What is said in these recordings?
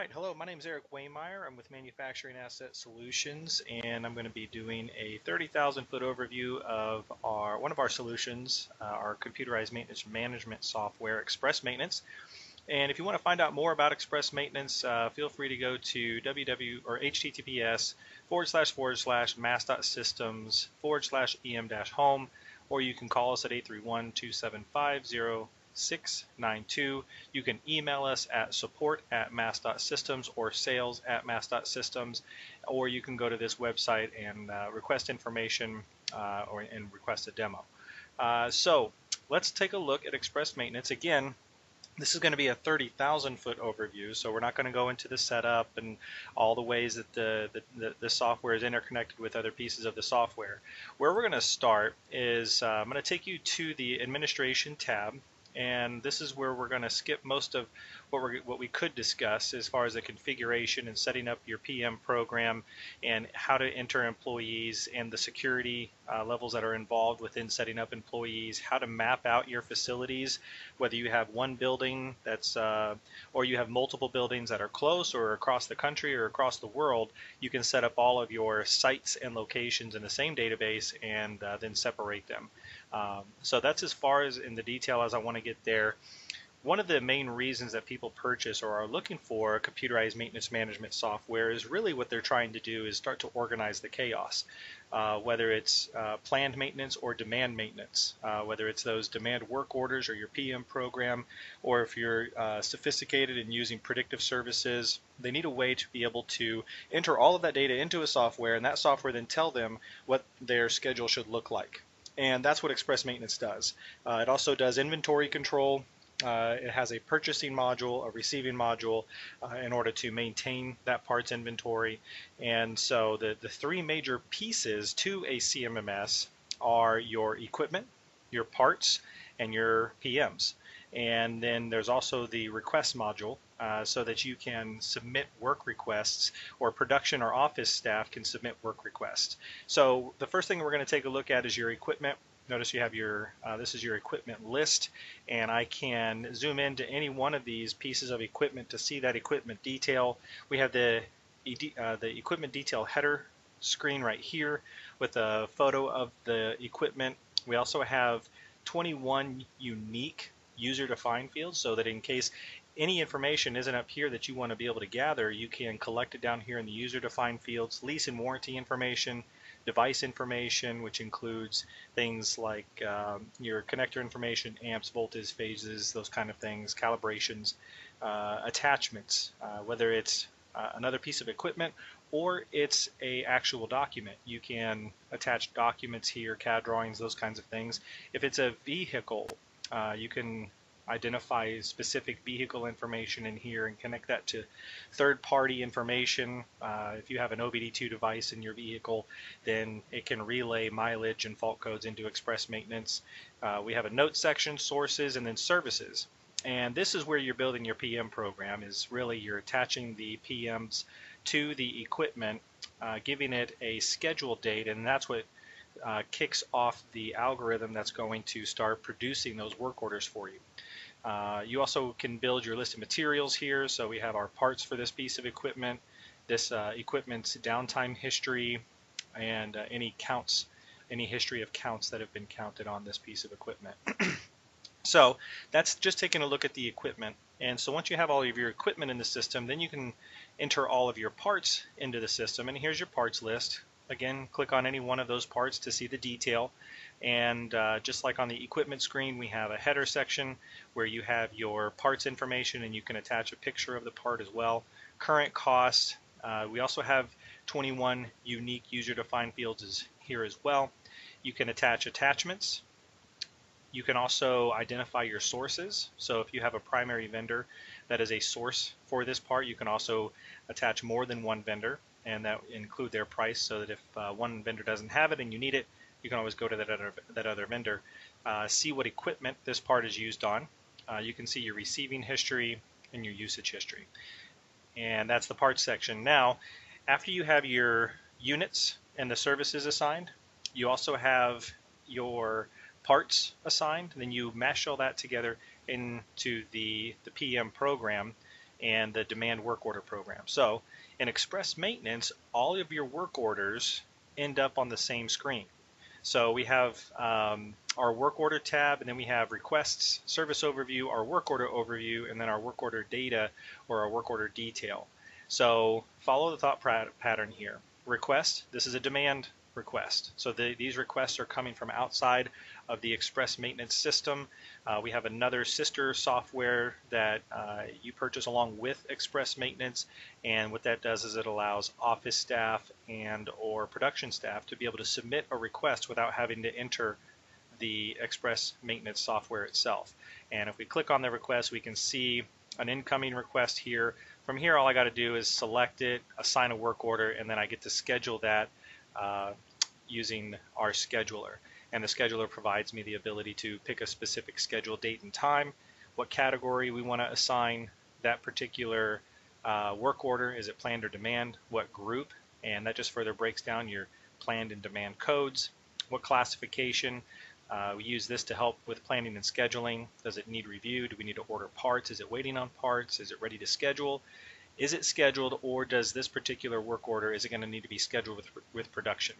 right, hello, my name is Eric Waymeyer. I'm with Manufacturing Asset Solutions, and I'm going to be doing a 30,000 foot overview of our one of our solutions, uh, our computerized maintenance management software, Express Maintenance. And if you want to find out more about Express Maintenance, uh, feel free to go to www or https forward slash forward slash mass.systems forward slash em dash home, or you can call us at 831 275 692. You can email us at support at mass.systems or sales at mass.systems, or you can go to this website and uh, request information uh, or and request a demo. Uh, so let's take a look at Express Maintenance. Again, this is going to be a 30,000 foot overview, so we're not going to go into the setup and all the ways that the, the, the, software is interconnected with other pieces of the software. Where we're going to start is uh, I'm going to take you to the administration tab and this is where we're going to skip most of what we what we could discuss as far as the configuration and setting up your PM program and how to enter employees and the security uh, levels that are involved within setting up employees, how to map out your facilities, whether you have one building that's uh, or you have multiple buildings that are close or across the country or across the world, you can set up all of your sites and locations in the same database and uh, then separate them. Um, so that's as far as in the detail as I want to get there. One of the main reasons that people purchase or are looking for computerized maintenance management software is really what they're trying to do is start to organize the chaos. Uh, whether it's uh, planned maintenance or demand maintenance, uh, whether it's those demand work orders or your PM program, or if you're uh, sophisticated in using predictive services, they need a way to be able to enter all of that data into a software and that software then tell them what their schedule should look like and that's what Express Maintenance does. Uh, it also does inventory control. Uh, it has a purchasing module, a receiving module, uh, in order to maintain that parts inventory. And so the, the three major pieces to a CMMS are your equipment, your parts, and your PMs. And then there's also the request module uh, so that you can submit work requests or production or office staff can submit work requests. So the first thing we're going to take a look at is your equipment. Notice you have your, uh, this is your equipment list and I can zoom into any one of these pieces of equipment to see that equipment detail. We have the, uh, the equipment detail header screen right here with a photo of the equipment. We also have 21 unique user defined fields so that in case any information isn't up here that you want to be able to gather, you can collect it down here in the user defined fields, lease and warranty information, device information, which includes things like um, your connector information, amps, voltage, phases, those kind of things, calibrations, uh, attachments, uh, whether it's uh, another piece of equipment or it's a actual document. You can attach documents here, CAD drawings, those kinds of things. If it's a vehicle, uh, you can identify specific vehicle information in here and connect that to third-party information. Uh, if you have an OBD2 device in your vehicle, then it can relay mileage and fault codes into express maintenance. Uh, we have a note section, sources, and then services. And this is where you're building your PM program is really you're attaching the PMs to the equipment, uh, giving it a schedule date, and that's what uh, kicks off the algorithm that's going to start producing those work orders for you. Uh, you also can build your list of materials here. So we have our parts for this piece of equipment, this uh, equipment's downtime history, and uh, any counts, any history of counts that have been counted on this piece of equipment. so that's just taking a look at the equipment. And so once you have all of your equipment in the system, then you can enter all of your parts into the system. And here's your parts list. Again, click on any one of those parts to see the detail. And uh, just like on the equipment screen, we have a header section where you have your parts information and you can attach a picture of the part as well. Current cost. Uh, we also have 21 unique user-defined fields here as well. You can attach attachments. You can also identify your sources. So if you have a primary vendor that is a source for this part, you can also attach more than one vendor and that include their price so that if uh, one vendor doesn't have it and you need it, you can always go to that other, that other vendor. Uh, see what equipment this part is used on. Uh, you can see your receiving history and your usage history. And that's the parts section. Now, after you have your units and the services assigned, you also have your parts assigned. And then you mesh all that together into the, the PM program and the demand work order program. So in Express Maintenance, all of your work orders end up on the same screen. So we have um, our work order tab, and then we have requests, service overview, our work order overview, and then our work order data or our work order detail. So follow the thought pattern here. Request, this is a demand request. So the, these requests are coming from outside of the Express Maintenance system. Uh, we have another sister software that uh, you purchase along with Express Maintenance, and what that does is it allows office staff and or production staff to be able to submit a request without having to enter the Express Maintenance software itself. And if we click on the request, we can see an incoming request here. From here, all I got to do is select it, assign a work order, and then I get to schedule that uh, using our scheduler. And the scheduler provides me the ability to pick a specific schedule date and time, what category we want to assign that particular uh, work order. Is it planned or demand? What group? And that just further breaks down your planned and demand codes. What classification? Uh, we use this to help with planning and scheduling. Does it need review? Do we need to order parts? Is it waiting on parts? Is it ready to schedule? Is it scheduled or does this particular work order, is it going to need to be scheduled with, with production?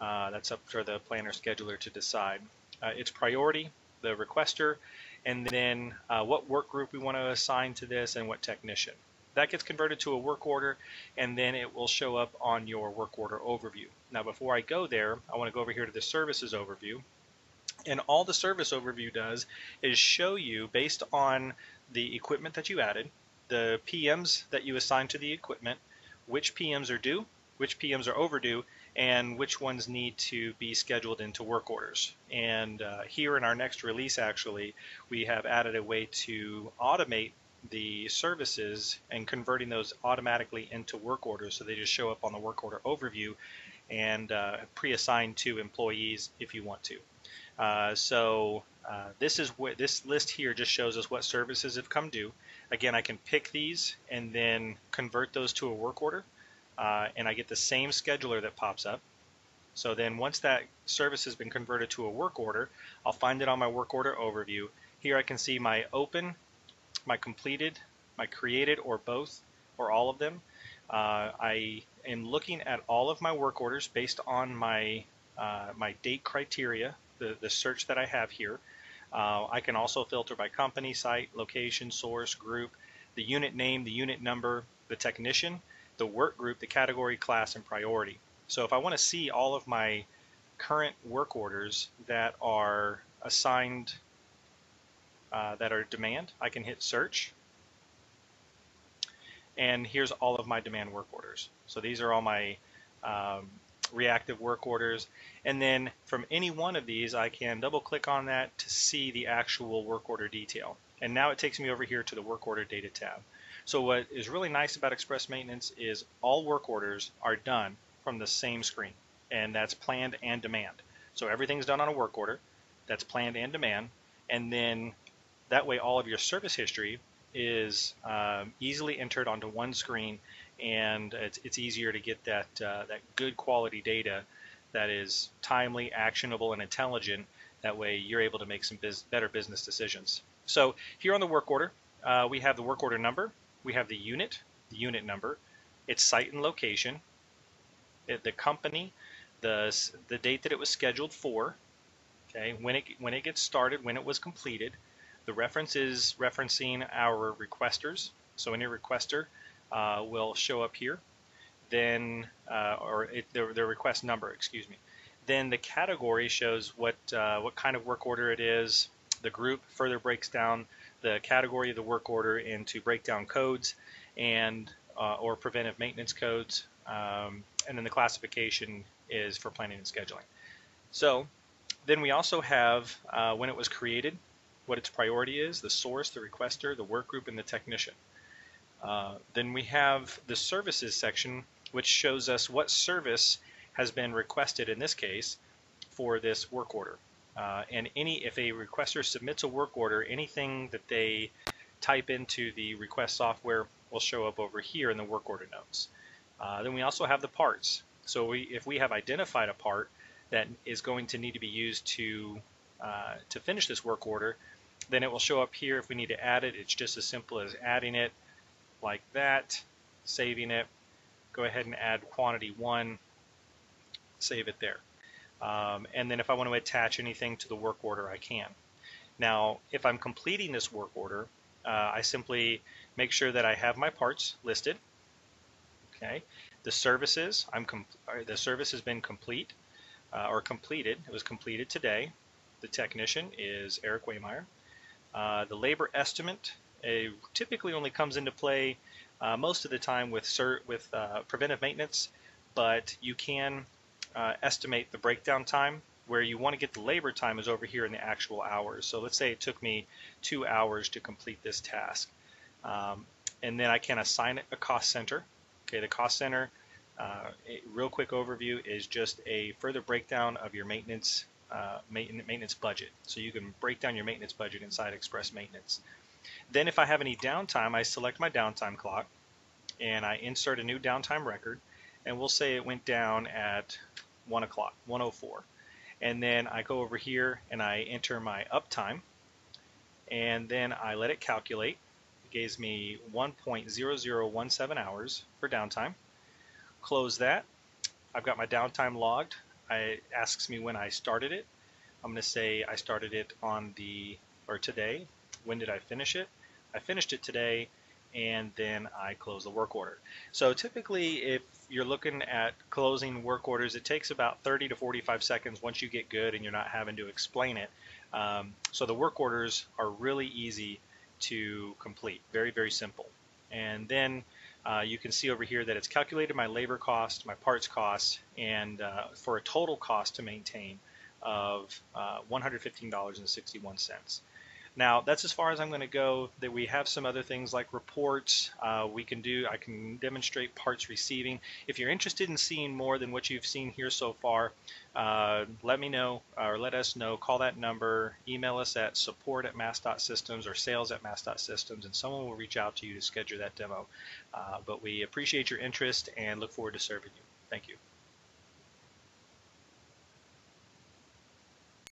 Uh, that's up for the planner scheduler to decide. Uh, its priority, the requester, and then uh, what work group we want to assign to this and what technician. That gets converted to a work order and then it will show up on your work order overview. Now before I go there, I want to go over here to the services overview. And all the service overview does is show you based on the equipment that you added, the PMs that you assign to the equipment, which PMs are due, which PMs are overdue, and which ones need to be scheduled into work orders. And uh, here in our next release, actually, we have added a way to automate the services and converting those automatically into work orders so they just show up on the work order overview and uh, pre-assigned to employees if you want to. Uh, so uh, this is what this list here just shows us what services have come due. Again, I can pick these and then convert those to a work order, uh, and I get the same scheduler that pops up. So then once that service has been converted to a work order, I'll find it on my work order overview. Here I can see my open, my completed, my created, or both, or all of them. Uh, I am looking at all of my work orders based on my uh, my date criteria, the, the search that I have here. Uh, I can also filter by company, site, location, source, group, the unit name, the unit number, the technician, the work group, the category, class, and priority. So if I want to see all of my current work orders that are assigned, uh, that are demand, I can hit search. And here's all of my demand work orders. So these are all my um, reactive work orders. And then from any one of these, I can double click on that to see the actual work order detail. And now it takes me over here to the work order data tab. So what is really nice about Express Maintenance is all work orders are done from the same screen. And that's planned and demand. So everything's done on a work order. That's planned and demand. And then that way all of your service history is um, easily entered onto one screen and it's, it's easier to get that, uh, that good quality data that is timely, actionable, and intelligent. That way you're able to make some biz better business decisions. So here on the work order, uh, we have the work order number, we have the unit, the unit number, its site and location, the company, the, the date that it was scheduled for, okay, when it, when it gets started, when it was completed. The reference is referencing our requesters. So any requester uh, will show up here. Then, uh, or it, the, the request number, excuse me. Then the category shows what uh, what kind of work order it is. The group further breaks down the category of the work order into breakdown codes and uh, or preventive maintenance codes. Um, and then the classification is for planning and scheduling. So then we also have uh, when it was created, what its priority is, the source, the requester, the work group, and the technician. Uh, then we have the services section, which shows us what service has been requested in this case for this work order. Uh, and any if a requester submits a work order, anything that they type into the request software will show up over here in the work order notes. Uh, then we also have the parts. So we, if we have identified a part that is going to need to be used to uh, to finish this work order, then it will show up here. If we need to add it, it's just as simple as adding it, like that, saving it. Go ahead and add quantity one, save it there. Um, and then if I want to attach anything to the work order, I can. Now, if I'm completing this work order, uh, I simply make sure that I have my parts listed. Okay, the services, I'm the service has been complete uh, or completed. It was completed today. The technician is Eric Waymeyer. Uh, the labor estimate typically only comes into play uh, most of the time with with uh, preventive maintenance, but you can uh, estimate the breakdown time. Where you want to get the labor time is over here in the actual hours. So let's say it took me two hours to complete this task. Um, and then I can assign it a cost center. Okay, the cost center, uh, real quick overview, is just a further breakdown of your maintenance uh, maintenance budget. So you can break down your maintenance budget inside Express Maintenance. Then if I have any downtime, I select my downtime clock and I insert a new downtime record and we'll say it went down at 1 o'clock, 104. And then I go over here and I enter my uptime and then I let it calculate. It gives me 1.0017 hours for downtime. Close that. I've got my downtime logged. It asks me when I started it. I'm going to say I started it on the, or today, when did I finish it? I finished it today and then I close the work order. So typically if you're looking at closing work orders, it takes about 30 to 45 seconds once you get good and you're not having to explain it. Um, so the work orders are really easy to complete, very, very simple. And then uh, you can see over here that it's calculated my labor cost, my parts cost, and uh, for a total cost to maintain of uh, $115.61. Now that's as far as I'm going to go. That we have some other things like reports. Uh, we can do. I can demonstrate parts receiving. If you're interested in seeing more than what you've seen here so far, uh, let me know or let us know. Call that number. Email us at support at mass.systems or sales at mass.systems, and someone will reach out to you to schedule that demo. Uh, but we appreciate your interest and look forward to serving you. Thank you.